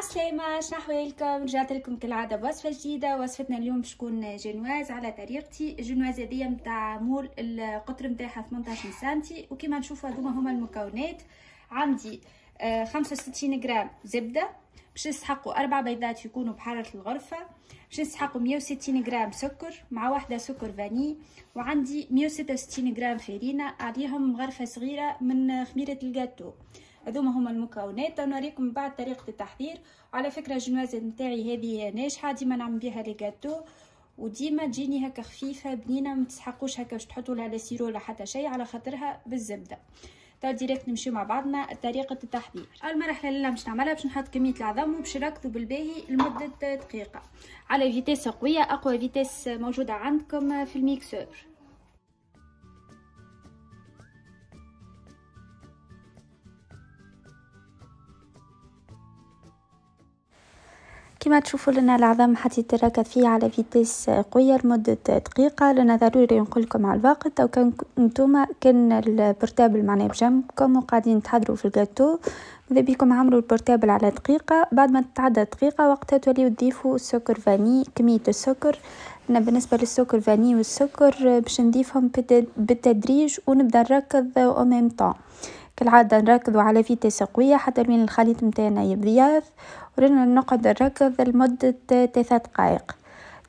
عالسلامة شنو احوالكم رجعت لكم كالعادة بوصفة جديدة. وصفتنا اليوم باش تكون جنواز على طريقتي. الجنواز هذيا متاع مول القطر متاعها 18 سنتي. وكما نشوفوا هذوما هما المكونات. عندي 65 آه، غرام زبدة. باش نسحقوا أربع بيضات يكونوا بحرارة الغرفة. باش نسحقوا 160 غرام سكر مع واحدة سكر فاني. وعندي 166 غرام فرينة عليهم غرفة صغيرة من خميرة الجاتو هذوما هما المكونات. نوريكم بعد طريقة التحضير. وعلى فكرة الجنوازة نتاعي هذه ناجحة. ديما نعمل بها les gâteaux وديما تجيني هكا خفيفة بنينة ما تسحقوش هكا باش تحطوا لها لا sirop ولا حتى شيء على خاطرها بالزبدة. تو direct نمشيو مع بعضنا طريقة التحضير. اول مرحله اللي باش نعملها باش نحط كمية العظم وباش نركضوا بالباهي لمدة دقيقة. على vitesse قوية أقوى vitesse موجودة عندكم في ال mixeur. كما تشوفوا لنا العظام حطيت الركض فيه على vitesse قوية لمدة دقيقة. لنا ضروري نقولكم على الوقت أو كان نتوما كان ال portable معنا بجنبكم وقاعدين تحضروا في الجاتو ماذا بيكم عمروا ال portable على دقيقة. بعد ما تتعدى دقيقة وقتها توليو تضيفوا سكر فاني كمية السكر. أنا بالنسبة للسكر فاني والسكر باش نضيفهم بالتدريج ونبدأ نركض même temps كالعادة نركضوا على vitesse قوية حتى لين الخليط متاعنا يبيض ولنا نقعد نركض لمدة ثلاثة دقائق.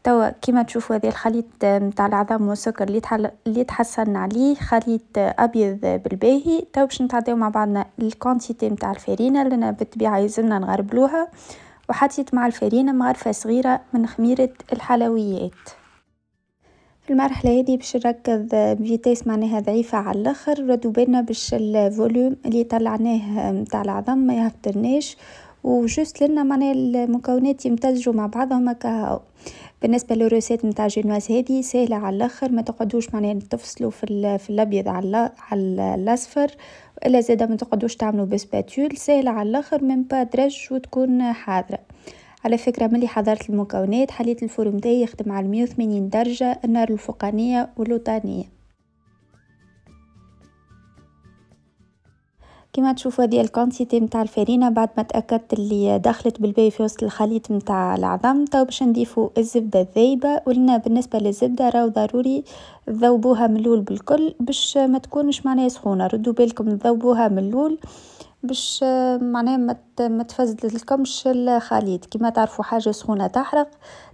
توا كيما تشوفوا هذا الخليط نتاع العظام والسكر اللي تحل... اللي تحصلنا عليه خليط أبيض بالباهي. تو باش نتعداو مع بعضنا ال quantité نتاع الفرينة لنا بالطبيعة يلزمنا نغربلوها. وحطيت مع الفرينة مغرفة صغيرة من خميرة الحلويات. في المرحلة هذه باش نركض ب vitesse معناها ضعيفة على الآخر. ردوا بالنا باش ال volume اللي طلعناه نتاع العظم ما يهبطناش. وجوست لنا معناها المكونات يمتزجوا مع بعضهم هكا. بالنسبة للروسيت نتاع جينواز هذه سهلة على الآخر ما تقعدوش معناها تفصلوا في, في الأبيض على على الأصفر. إلا زاده ما تقعدوش تعملوا بسباتول سهلة على الآخر من با درج وتكون حاضرة. على فكرة ملي حضرت المكونات حليت الفرن متاعي يخدم على 180 درجة النار الفوقانية والوطانية. كما تشوفوا هذه ال quantité نتاع الفرينة بعد ما تأكدت اللي دخلت بالباهي في وسط الخليط نتاع العظم تو باش نضيفوا الزبدة الذايبة. ولنا بالنسبة للزبدة راهو ضروري تذوبوها من الأول بالكل باش ما تكونش معناها سخونة. ردوا بالكم تذوبوها من الأول. باش معناها ما تفسدلكمش الخليط. كما تعرفوا حاجة سخونة تحرق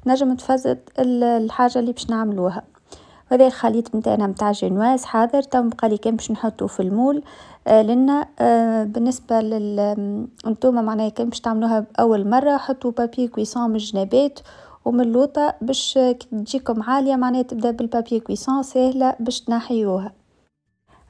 نجم تفسد الحاجة اللي باش نعملوها. هذا الخليط نتاعنا نتاع جنواز حاضر. تو بقالي كان باش نحطو في ال moule. آه لنا آه بالنسبة لل نتوما معناها كان باش تعملوها اول مرة حطوا papier cuisson من الجنابات ومن اللوطة باش تجيكم عالية معناها تبدأ بال papier cuisson سهلة باش تنحيوها.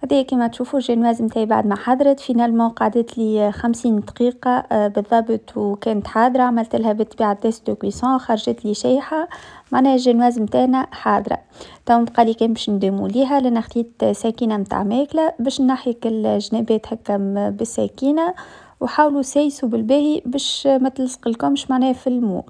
هذه كما تشوفوا الجنواز نتاعي بعد ما حضرت finalement قعدت لي خمسين دقيقة آه، بالضبط وكانت حاضرة عملت لها بالطبيعة test de cuisson خرجت لي شيحة معناها الجنواز نتاعنا حاضرة. تو بقالي كان باش نديمو ليها لأن خديت سكينة نتاع ماكلة باش نحيك الجنابات هكا بالسكينة وحاولوا سيسوا بالباهي باش ما تلصقلكمش معناها في المول.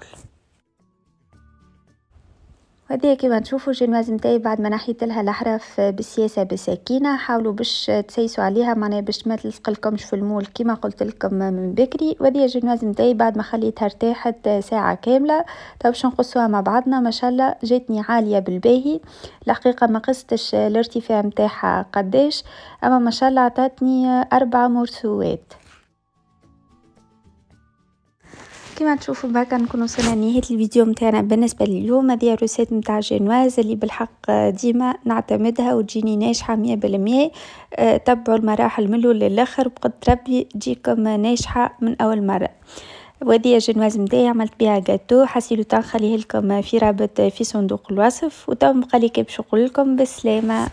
وهذه كما تشوفوا الجنواز نتاعي بعد ما نحيت لها الأحراف بالسياسة بسكينه حاولوا باش تسيسوا عليها معناها باش ما تلصقلكمش في المول كما قلت لكم من بكري. وهذه الجنواز نتاعي بعد ما خليتها ارتاحت ساعة كاملة. طيب باش نقصوها مع بعضنا؟ ما شاء الله جاتني عالية بالباهي. الحقيقة ما قستش الارتفاع نتاعها قداش أما ما شاء الله عطاتني أربع مرسوات. كما تشوفوا بهكا نكون وصلنا لنهاية الفيديو متاعنا. بالنسبة لليوم هذه الروسيت متاع جينواز اللي بالحق ديما نعتمدها وتجيني ناجحة مية بالمية. آه، تبعوا المراحل من الأول للآخر. بقدر ربي تجيكم ناجحة من أول مرة. وهذه جنواز متاعي عملت بها جاتو حسيلو تنخليه لكم في رابط في صندوق الوصف. وتو بقالي كي باش نقول لكم بالسلامة.